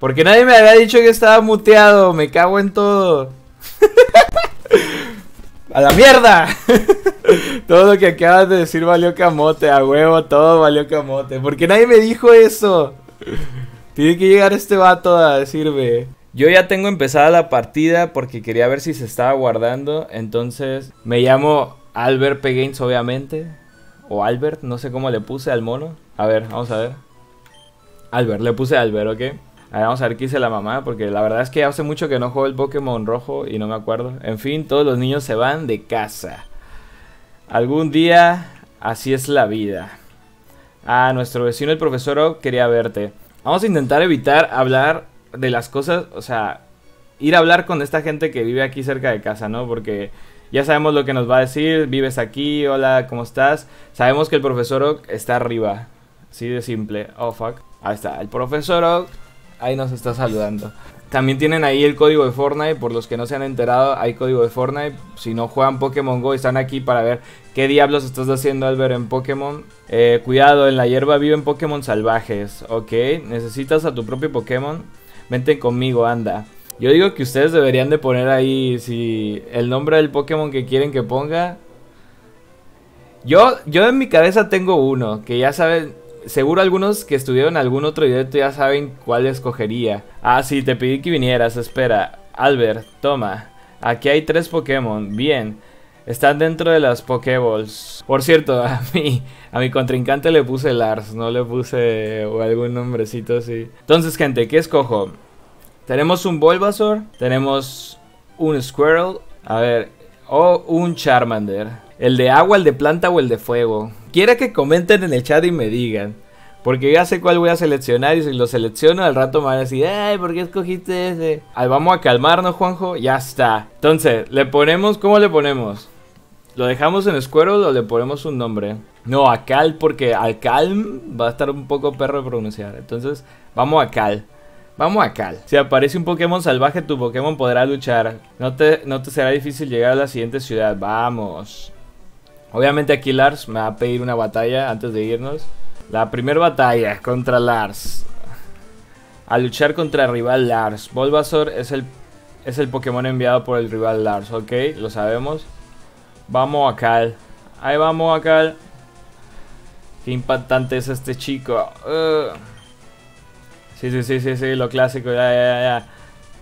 Porque nadie me había dicho que estaba muteado. Me cago en todo. ¡A la mierda! todo lo que acabas de decir valió camote. A huevo, todo valió camote. Porque nadie me dijo eso. Tiene que llegar este vato a decirme. Yo ya tengo empezada la partida porque quería ver si se estaba guardando. Entonces me llamo Albert P. Games, obviamente. O Albert, no sé cómo le puse al mono. A ver, vamos a ver. Albert, le puse Albert, ¿ok? A vamos a ver qué hice la mamá, porque la verdad es que hace mucho que no juego el Pokémon rojo y no me acuerdo. En fin, todos los niños se van de casa. Algún día, así es la vida. Ah, nuestro vecino el profesor Oak quería verte. Vamos a intentar evitar hablar de las cosas, o sea, ir a hablar con esta gente que vive aquí cerca de casa, ¿no? Porque ya sabemos lo que nos va a decir, vives aquí, hola, ¿cómo estás? Sabemos que el profesor Oak está arriba, así de simple. Oh, fuck. Ahí está, el profesor Oak ahí nos está saludando. También tienen ahí el código de Fortnite, por los que no se han enterado, hay código de Fortnite. Si no juegan Pokémon Go, están aquí para ver qué diablos estás haciendo al ver en Pokémon. Eh, cuidado, en la hierba viven Pokémon salvajes, ¿ok? Necesitas a tu propio Pokémon. Vente conmigo, anda. Yo digo que ustedes deberían de poner ahí si el nombre del Pokémon que quieren que ponga. Yo, yo en mi cabeza tengo uno, que ya saben, seguro algunos que estuvieron en algún otro directo ya saben cuál escogería. Ah, sí, te pedí que vinieras, espera. Albert, toma. Aquí hay tres Pokémon, bien. Están dentro de las Pokéballs. Por cierto, a mí, a mi contrincante le puse Lars, no le puse algún nombrecito así. Entonces, gente, ¿qué escojo? Tenemos un Bulbasaur, tenemos un Squirrel, a ver, o un Charmander. El de agua, el de planta o el de fuego. Quiera que comenten en el chat y me digan. Porque ya sé cuál voy a seleccionar y si lo selecciono al rato me van a decir, ay, ¿por qué escogiste ese? Vamos a calmarnos, Juanjo. Ya está. Entonces, le ponemos, ¿cómo le ponemos? ¿Lo dejamos en Squirrel o le ponemos un nombre? No, a Cal, porque al Calm va a estar un poco perro de pronunciar. Entonces, vamos a Cal. Vamos a Cal. Si aparece un Pokémon salvaje, tu Pokémon podrá luchar. No te, no te será difícil llegar a la siguiente ciudad. Vamos. Obviamente aquí Lars me va a pedir una batalla antes de irnos. La primera batalla contra Lars. A luchar contra el rival Lars. Bulbasaur es el, es el Pokémon enviado por el rival Lars, ok, lo sabemos. Vamos a Cal. Ahí vamos a Cal. Qué impactante es este chico. Sí, sí, sí, sí, sí, lo clásico, ya, ya, ya.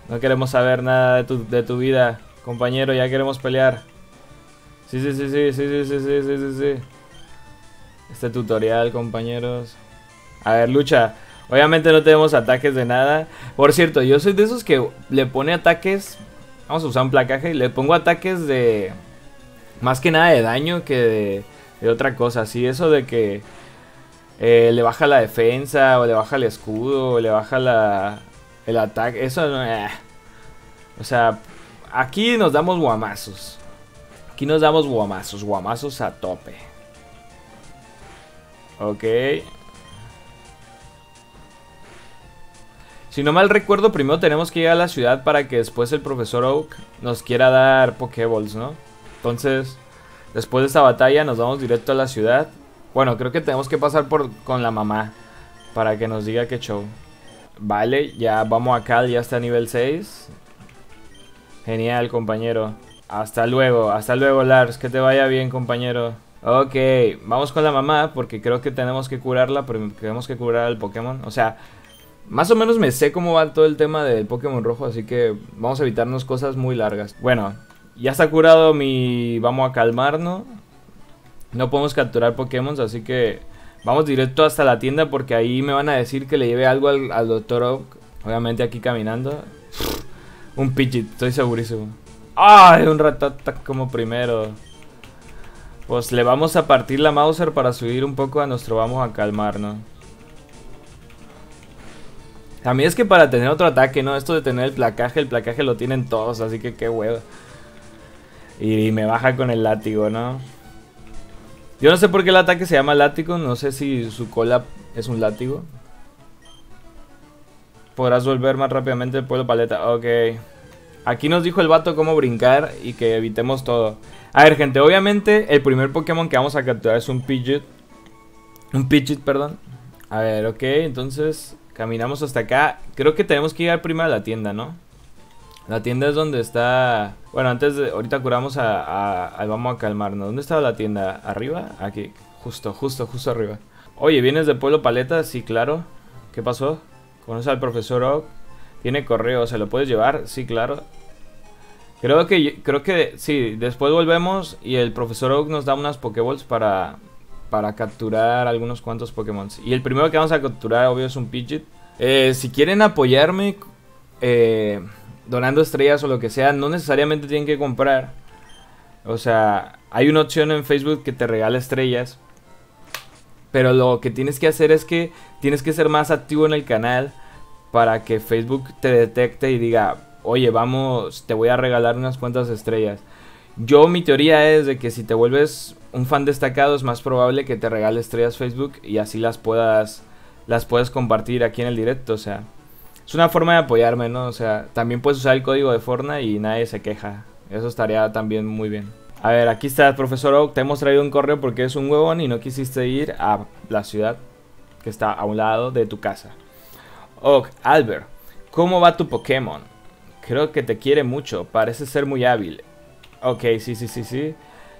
No queremos saber nada de tu, de tu vida, compañero, ya queremos pelear. Sí, sí, sí, sí, sí, sí, sí, sí, sí, sí, sí. Este tutorial, compañeros. A ver, lucha. Obviamente no tenemos ataques de nada. Por cierto, yo soy de esos que le pone ataques. Vamos a usar un placaje. Le pongo ataques de. Más que nada de daño que de, de otra cosa. Así, eso de que. Eh, le baja la defensa. O le baja el escudo. O le baja la. El ataque. Eso no. Eh. O sea. Aquí nos damos guamazos. Aquí nos damos guamazos, guamazos a tope. Ok. Si no mal recuerdo, primero tenemos que ir a la ciudad para que después el profesor Oak nos quiera dar Pokéballs, ¿no? Entonces, después de esta batalla nos vamos directo a la ciudad. Bueno, creo que tenemos que pasar por con la mamá para que nos diga qué show. Vale, ya vamos acá, ya está a nivel 6. Genial, compañero. Hasta luego, hasta luego Lars, que te vaya bien compañero. Ok, vamos con la mamá porque creo que tenemos que curarla, pero tenemos que curar al Pokémon. O sea, más o menos me sé cómo va todo el tema del Pokémon rojo, así que vamos a evitarnos cosas muy largas. Bueno, ya está curado mi... Vamos a calmarnos. No podemos capturar Pokémon, así que vamos directo hasta la tienda porque ahí me van a decir que le lleve algo al, Dr. Oak. Obviamente aquí caminando. Un Pidgeot, estoy segurísimo. ¡Ay! Un ratata como primero. Pues le vamos a partir la Mauser para subir un poco a nuestro vamos a calmarnos. A mí es que para tener otro ataque, ¿no? Esto de tener el placaje, el placaje lo tienen todos, así que qué huevo. Y me baja con el látigo, ¿no? Yo no sé por qué el ataque se llama látigo, no sé si su cola es un látigo. Podrás volver más rápidamente el pueblo paleta, ok. Aquí nos dijo el vato cómo brincar y que evitemos todo. A ver, gente, obviamente el primer Pokémon que vamos a capturar es un Pidgeot. Un Pidgeot, perdón. A ver, ok, entonces Caminamos hasta acá. Creo que tenemos que llegar primero a la tienda, ¿no? La tienda es donde está... Bueno, antes de... Ahorita curamos a, Vamos a calmarnos. ¿Dónde estaba la tienda? ¿Arriba? Aquí. Justo, justo, justo arriba. Oye, ¿vienes de Pueblo Paleta? Sí, claro. ¿Qué pasó? ¿Conoces al profesor Oak? Tiene correo, ¿se lo puedes llevar? Sí, claro. Creo que, creo que sí, después volvemos y el profesor Oak nos da unas Pokéballs para, para capturar algunos cuantos Pokémon. Y el primero que vamos a capturar, obvio, es un Pidgeot. Eh, si quieren apoyarme eh, donando estrellas o lo que sea, no necesariamente tienen que comprar. O sea, hay una opción en Facebook que te regala estrellas. Pero lo que tienes que hacer es que tienes que ser más activo en el canal para que Facebook te detecte y diga, oye, vamos, te voy a regalar unas cuantas estrellas. Yo mi teoría es de que si te vuelves un fan destacado es más probable que te regale estrellas Facebook y así las puedas las puedes compartir aquí en el directo, o sea, es una forma de apoyarme, ¿no? O sea, también puedes usar el código de Fortnite y nadie se queja. Eso estaría también muy bien. A ver, aquí está, profesor Oak, te hemos traído un correo porque es un huevón y no quisiste ir a la ciudad que está a un lado de tu casa. Oak, Albert, ¿cómo va tu Pokémon? Creo que te quiere mucho, parece ser muy hábil. Ok, sí, sí, sí, sí.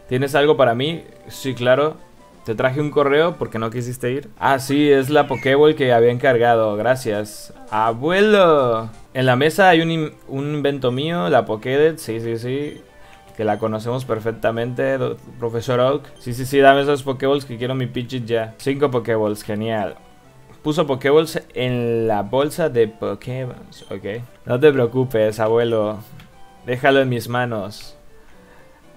¿Tienes algo para mí? Sí, claro. Te traje un correo porque no quisiste ir. Ah, sí, es la Pokéball que había encargado. Gracias. ¡Abuelo! En la mesa hay un, un invento mío, la Pokédex. Sí, sí, sí. Que la conocemos perfectamente, profesor Oak. Sí, sí, sí, dame esos Pokéballs que quiero mi Pidgeot ya. Cinco Pokéballs, genial. Puso Pokéballs en la bolsa de Pokéballs. Ok. No te preocupes, abuelo. Déjalo en mis manos.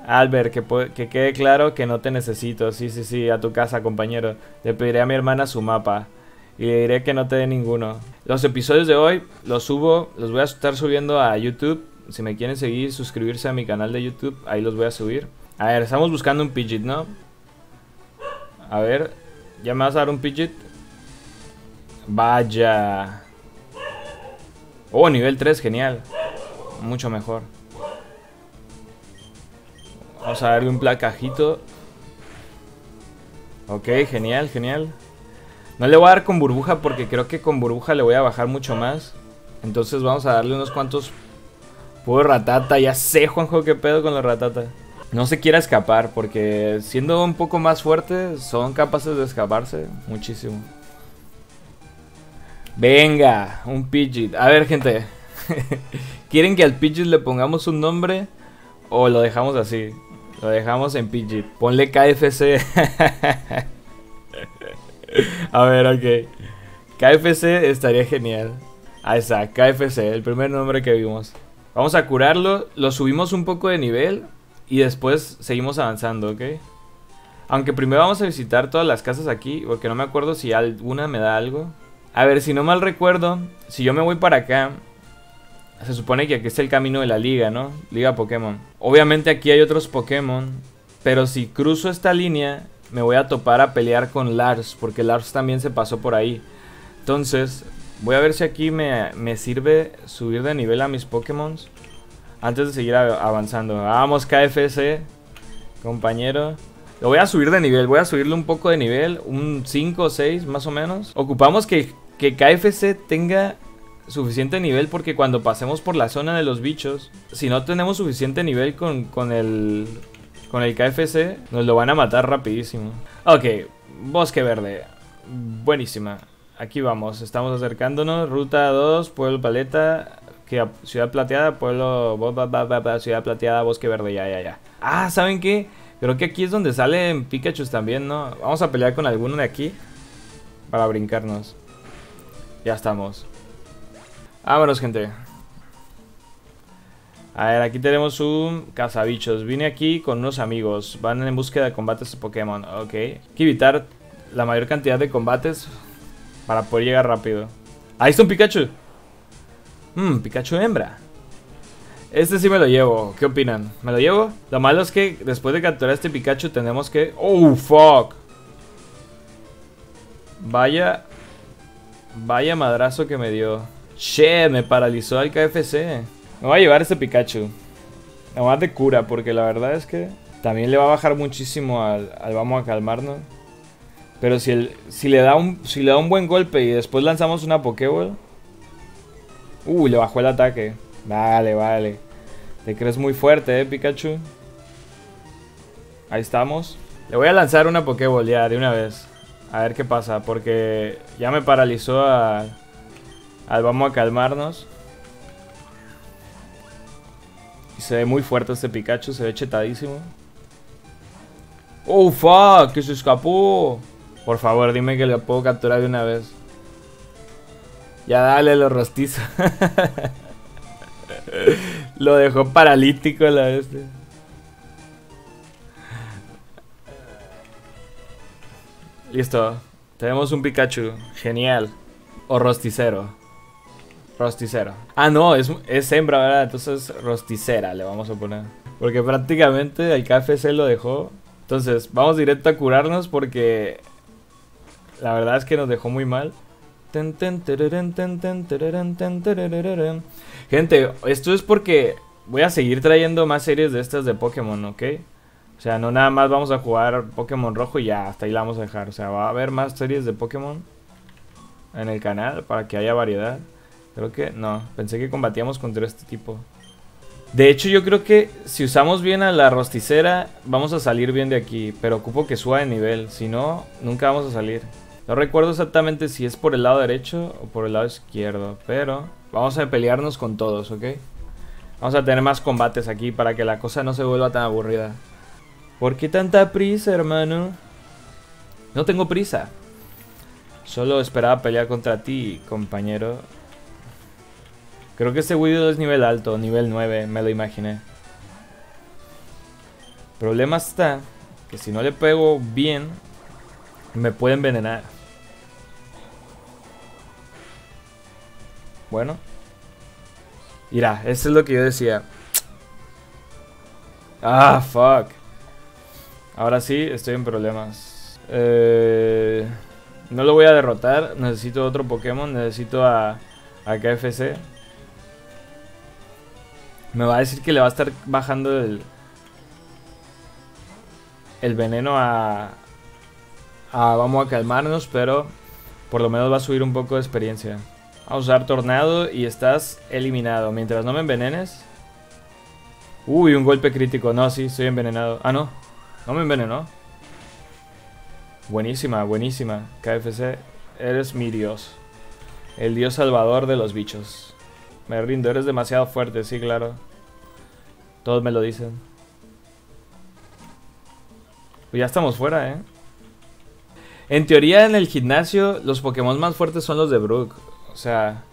Albert, que, que quede claro que no te necesito. Sí, sí, sí, a tu casa, compañero. Le pediré a mi hermana su mapa. Y le diré que no te dé ninguno. Los episodios de hoy los subo, los voy a estar subiendo a YouTube. Si me quieren seguir, suscribirse a mi canal de YouTube, ahí los voy a subir. A ver, estamos buscando un Pidgeot, ¿no? A ver, ¿ya me vas a dar un Pidgeot? Vaya. Oh, nivel 3, genial. Mucho mejor. Vamos a darle un placajito. Ok, genial, genial. No le voy a dar con burbuja porque creo que con burbuja le voy a bajar mucho más. Entonces vamos a darle unos cuantos... Puedo ratata, ya sé Juanjo qué pedo con la ratata. No se quiera escapar porque siendo un poco más fuerte son capaces de escaparse muchísimo. Venga, un Pidgeot. A ver, gente. ¿Quieren que al Pidgeot le pongamos un nombre? ¿O lo dejamos así? Lo dejamos en Pidgeot. Ponle KFC. A ver, ok. KFC estaría genial. Ahí está, KFC, el primer nombre que vimos. Vamos a curarlo. Lo subimos un poco de nivel. Y después seguimos avanzando, ¿ok? Aunque primero vamos a visitar todas las casas aquí. Porque no me acuerdo si alguna me da algo. A ver, si no mal recuerdo, si yo me voy para acá, se supone que aquí está el camino de la liga, ¿no? Liga Pokémon. Obviamente aquí hay otros Pokémon, pero si cruzo esta línea, me voy a topar a pelear con Lars, porque Lars también se pasó por ahí. Entonces, voy a ver si aquí me, me sirve subir de nivel a mis Pokémon antes de seguir avanzando. Vamos, KFC, compañero. Lo voy a subir de nivel, voy a subirle un poco de nivel, un 5 o 6 más o menos. Ocupamos que, que KFC tenga suficiente nivel porque cuando pasemos por la zona de los bichos, si no tenemos suficiente nivel con, con el con el KFC, nos lo van a matar rapidísimo. Ok, bosque verde. Buenísima. Aquí vamos, estamos acercándonos. Ruta 2, pueblo paleta. Ciudad plateada, pueblo. Ciudad plateada, bosque verde, ya, ya, ya. Ah, ¿saben qué? Creo que aquí es donde salen Pikachu también, ¿no? Vamos a pelear con alguno de aquí. Para brincarnos. Ya estamos. Vámonos, gente. A ver, aquí tenemos un cazabichos. Vine aquí con unos amigos. Van en búsqueda de combates de Pokémon. Ok. Hay que evitar la mayor cantidad de combates para poder llegar rápido. Ahí está un Pikachu. Mmm, Pikachu hembra. Este sí me lo llevo. ¿Qué opinan? ¿Me lo llevo? Lo malo es que después de capturar este Pikachu tenemos que... ¡Oh, fuck! Vaya... Vaya madrazo que me dio. Che, me paralizó el KFC. Me voy a llevar este Pikachu. Nomás de cura, porque la verdad es que también le va a bajar muchísimo al, al vamos a calmarnos. Pero si, el, si, le da un, si le da un buen golpe y después lanzamos una Pokéball... Uh, le bajó el ataque. Vale, vale. Te crees muy fuerte, eh, Pikachu. Ahí estamos. Le voy a lanzar una Pokéball ya, de una vez. A ver qué pasa, porque ya me paralizó a, al vamos a calmarnos. Y se ve muy fuerte este Pikachu, se ve chetadísimo. ¡Oh, fuck! ¡Que se escapó! Por favor, dime que lo puedo capturar de una vez. Ya dale lo rostizo. lo dejó paralítico la vez. Listo. Tenemos un Pikachu. Genial. O rosticero. Rosticero. Ah, no, es, es hembra, ¿verdad? Entonces rosticera le vamos a poner. Porque prácticamente el KFC lo dejó. Entonces, vamos directo a curarnos porque la verdad es que nos dejó muy mal. Gente, esto es porque voy a seguir trayendo más series de estas de Pokémon, ¿ok? O sea, no nada más vamos a jugar Pokémon rojo y ya, hasta ahí la vamos a dejar. O sea, va a haber más series de Pokémon en el canal para que haya variedad. Creo que no, pensé que combatíamos contra este tipo. De hecho, yo creo que si usamos bien a la rosticera, vamos a salir bien de aquí. Pero ocupo que suba de nivel, si no, nunca vamos a salir. No recuerdo exactamente si es por el lado derecho o por el lado izquierdo, pero vamos a pelearnos con todos, ¿ok? Vamos a tener más combates aquí para que la cosa no se vuelva tan aburrida. ¿Por qué tanta prisa, hermano? No tengo prisa. Solo esperaba pelear contra ti, compañero. Creo que este Widow es nivel alto, nivel 9, me lo imaginé. Problema está que si no le pego bien, me puede envenenar. Bueno. Mira, eso es lo que yo decía. Ah, fuck. Ahora sí, estoy en problemas. Eh, no lo voy a derrotar. Necesito otro Pokémon. Necesito a, a KFC. Me va a decir que le va a estar bajando el... El veneno a, Ah, vamos a calmarnos, pero por lo menos va a subir un poco de experiencia. A usar tornado y estás eliminado. Mientras no me envenenes. Uy, un golpe crítico. No, sí, estoy envenenado. Ah, no. No me envenenó. Buenísima, buenísima. KFC, eres mi dios. El dios salvador de los bichos. Me rindo, eres demasiado fuerte, sí, claro. Todos me lo dicen. Pues ya estamos fuera, ¿eh? En teoría, en el gimnasio, los Pokémon más fuertes son los de Brook. O sea,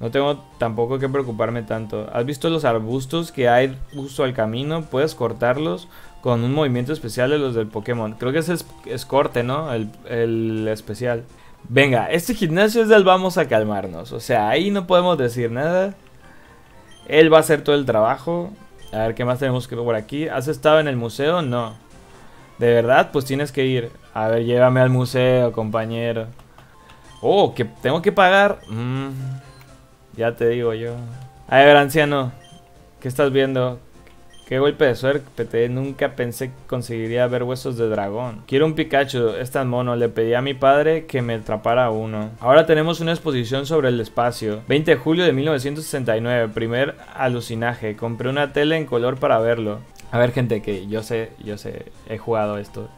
no tengo tampoco que preocuparme tanto. ¿Has visto los arbustos que hay justo al camino? Puedes cortarlos con un movimiento especial de los del Pokémon. Creo que ese es, corte, ¿no? El, el, especial. Venga, este gimnasio es del vamos a calmarnos. O sea, ahí no podemos decir nada. Él va a hacer todo el trabajo. A ver, ¿qué más tenemos que ver por aquí? ¿Has estado en el museo? No. De verdad, pues tienes que ir. A ver, llévame al museo, compañero. Oh, que tengo que pagar. Mm, ya te digo yo. A ver, anciano. ¿Qué estás viendo? Qué golpe de suerte. Nunca pensé que conseguiría ver huesos de dragón. Quiero un Pikachu. Es tan mono. Le pedí a mi padre que me atrapara uno. Ahora tenemos una exposición sobre el espacio. 20 de julio de 1969. Primer alucinaje. Compré una tele en color para verlo. A ver, gente, que yo sé, yo sé, he jugado esto.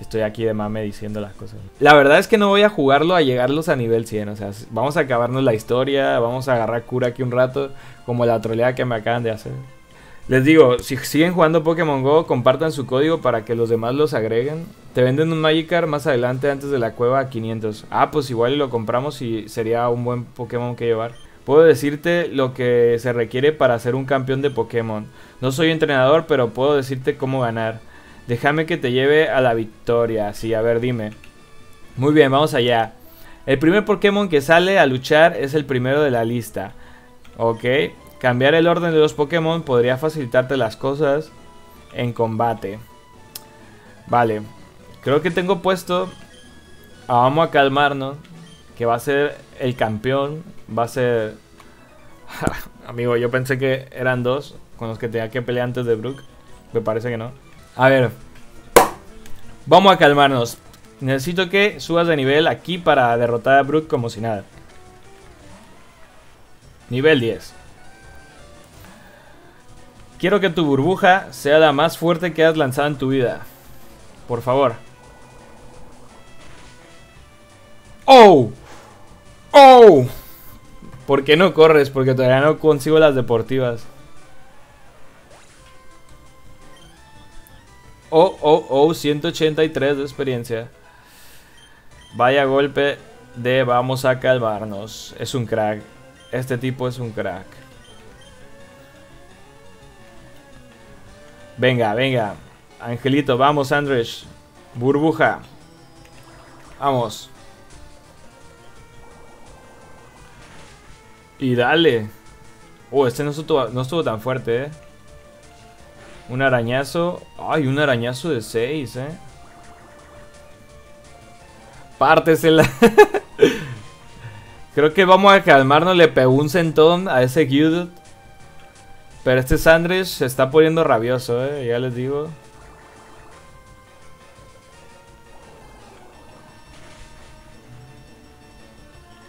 Estoy aquí de mame diciendo las cosas. La verdad es que no voy a jugarlo a llegarlos a nivel 100. O sea, vamos a acabarnos la historia, vamos a agarrar cura aquí un rato, como la troleada que me acaban de hacer. Les digo, si siguen jugando Pokémon Go, compartan su código para que los demás los agreguen. Te venden un Magikarp más adelante antes de la cueva a 500. Ah, pues igual lo compramos y sería un buen Pokémon que llevar. Puedo decirte lo que se requiere para ser un campeón de Pokémon. No soy entrenador, pero puedo decirte cómo ganar. Déjame que te lleve a la victoria. Sí, a ver, dime. Muy bien, vamos allá. El primer Pokémon que sale a luchar es el primero de la lista. Ok. Cambiar el orden de los Pokémon podría facilitarte las cosas en combate. Vale. Creo que tengo puesto... vamos a calmarnos. Que va a ser el campeón va a ser... Amigo, yo pensé que eran dos con los que tenía que pelear antes de Brook. Me parece que no. A ver. Vamos a calmarnos. Necesito que subas de nivel aquí para derrotar a Brook como si nada. Nivel 10. Quiero que tu burbuja sea la más fuerte que has lanzado en tu vida. Por favor. ¡Oh! ¡Oh! ¿Por qué no corres? Porque todavía no consigo las deportivas. Oh, oh, oh, 183 de experiencia. Vaya golpe de vamos a calmarnos. Es un crack. Este tipo es un crack. Venga, venga. Angelito, vamos, Andrés. Burbuja. Vamos. Y dale. Oh, este no estuvo, no estuvo tan fuerte, eh. Un arañazo. Ay, un arañazo de 6, eh. Pártesela. Creo que vamos a calmarnos. Le pegó un centón a ese Gyudut. Pero este Sandrich se está poniendo rabioso, eh. Ya les digo.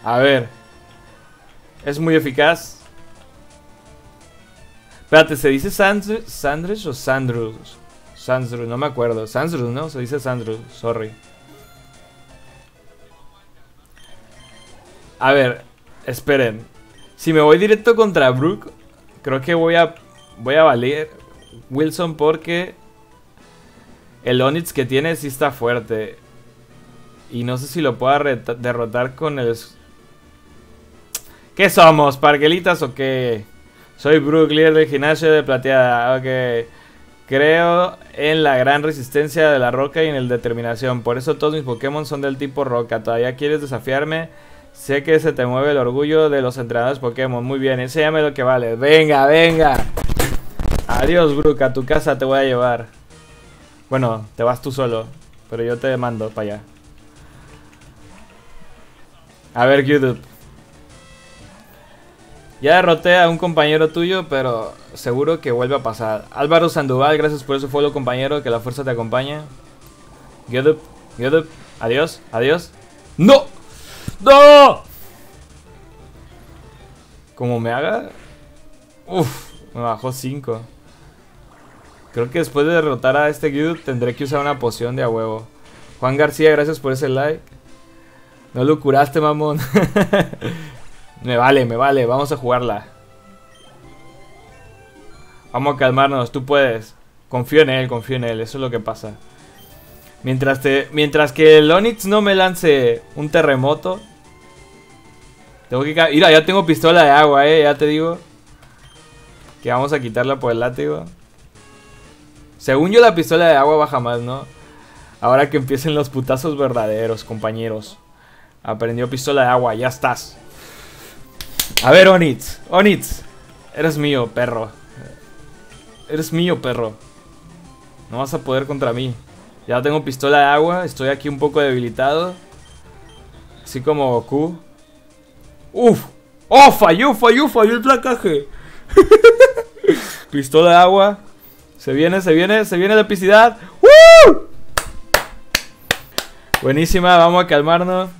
A ver. Es muy eficaz. Espérate, ¿se dice Sandrich o Sandrus? Sandrus, no me acuerdo. Sandrus, ¿no? Se dice Sandrus, sorry. A ver, esperen. Si me voy directo contra Brook, creo que voy a voy a valer Wilson porque el Onix que tiene sí está fuerte. Y no sé si lo pueda derrotar con el... ¿Qué somos? ¿Parguelitas o qué? Soy Brook, líder del gimnasio de plateada. Ok. Creo en la gran resistencia de la roca y en el determinación. Por eso todos mis Pokémon son del tipo roca. ¿Todavía quieres desafiarme? Sé que se te mueve el orgullo de los entrenadores Pokémon. Muy bien, enséñame lo que vale. Venga, venga. Adiós, Brook. A tu casa te voy a llevar. Bueno, te vas tú solo. Pero yo te mando para allá. A ver, YouTube. Ya derroté a un compañero tuyo, pero seguro que vuelve a pasar. Álvaro Sandoval, gracias por ese follow, compañero. Que la fuerza te acompañe. YouTube, YouTube. Adiós, adiós. ¡No! ¡No! Como me haga... Uf, me bajó 5. Creo que después de derrotar a este Guild tendré que usar una poción de a huevo. Juan García, gracias por ese like. No lo curaste, mamón. me vale, me vale. Vamos a jugarla. Vamos a calmarnos. Tú puedes. Confío en él, confío en él. Eso es lo que pasa. Mientras, te, mientras que el Onix no me lance un terremoto, tengo que... Mira, ya tengo pistola de agua, eh, ya te digo. Que vamos a quitarla por el látigo. Según yo la pistola de agua baja más, ¿no? Ahora que empiecen los putazos verdaderos, compañeros. Aprendió pistola de agua, ya estás. A ver, Onitz. Onitz. Eres mío, perro. Eres mío, perro. No vas a poder contra mí. Ya tengo pistola de agua, estoy aquí un poco debilitado. Así como Goku. Uf. Oh, falló, falló, falló el placaje. Pistola de agua. Se viene, se viene, se viene la epicidad. Buenísima, vamos a calmarnos.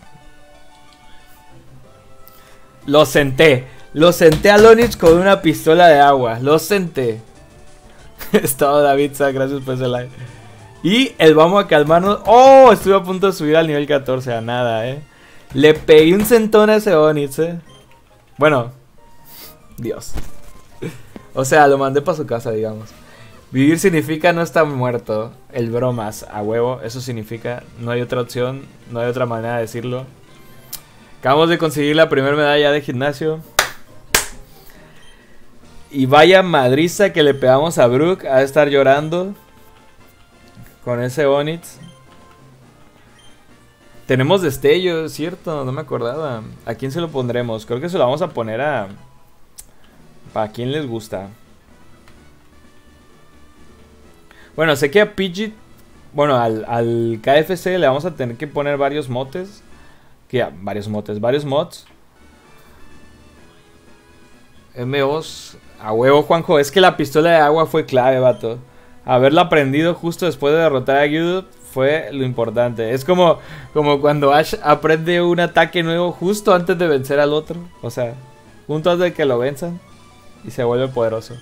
Lo senté. Lo senté a Lonich con una pistola de agua. Lo senté. Estaba David, gracias por ese like. Y el vamos a calmarnos. Oh, estuve a punto de subir al nivel 14. A nada, eh. Le pegué un centón a ese Onix, eh. Bueno. Dios. O sea, lo mandé para su casa, digamos. Vivir significa no estar muerto. El bromas, a huevo. Eso significa. No hay otra opción. No hay otra manera de decirlo. Acabamos de conseguir la primera medalla de gimnasio. Y vaya madriza que le pegamos a Brook. A estar llorando. Con ese Onix. Tenemos destello, cierto, no me acordaba. ¿A quién se lo pondremos? Creo que se lo vamos a poner a... ¿Para quién les gusta? Bueno, sé que a Pidgey... Bueno, al, KFC le vamos a tener que poner varios motes. Que varios motes, varios mods. MOs. A huevo, Juanjo. Es que la pistola de agua fue clave, vato. Haberla aprendido justo después de derrotar a Gyudut fue lo importante. Es como, como cuando Ash aprende un ataque nuevo justo antes de vencer al otro. O sea, junto antes de que lo venzan y se vuelve poderoso.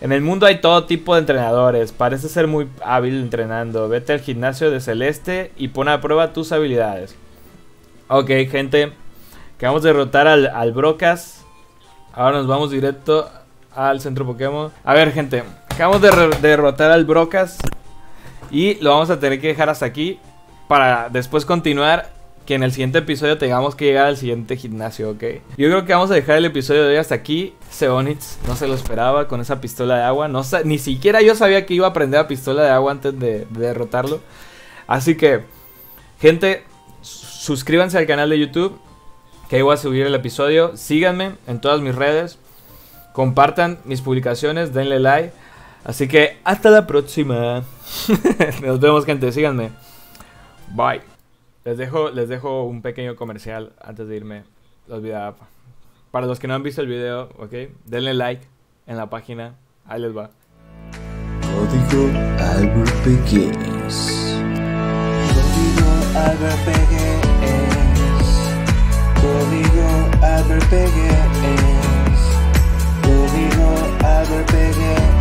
En el mundo hay todo tipo de entrenadores. Parece ser muy hábil entrenando. Vete al gimnasio de Celeste y pon a prueba tus habilidades. Ok, gente. Acabamos de derrotar al, al Brocas. Ahora nos vamos directo al centro Pokémon. A ver, gente. Acabamos de, de derrotar al Brocas. Y lo vamos a tener que dejar hasta aquí. Para después continuar que en el siguiente episodio tengamos que llegar al siguiente gimnasio, ¿ok? Yo creo que vamos a dejar el episodio de hoy hasta aquí. Seonitz no se lo esperaba con esa pistola de agua. No, ni siquiera yo sabía que iba a aprender a pistola de agua antes de, de derrotarlo. Así que, gente, suscríbanse al canal de YouTube. Que ahí voy a subir el episodio. Síganme en todas mis redes. Compartan mis publicaciones. Denle like. Así que hasta la próxima. Nos vemos, gente. Síganme. Bye. Les dejo, les dejo un pequeño comercial antes de irme. Los video Para los que no han visto el video, ¿ok? Denle like en la página. Ahí les va. Código Albert Pegues. Código Albert Pegues. Código Albert Pegues. Código Albert Pegues.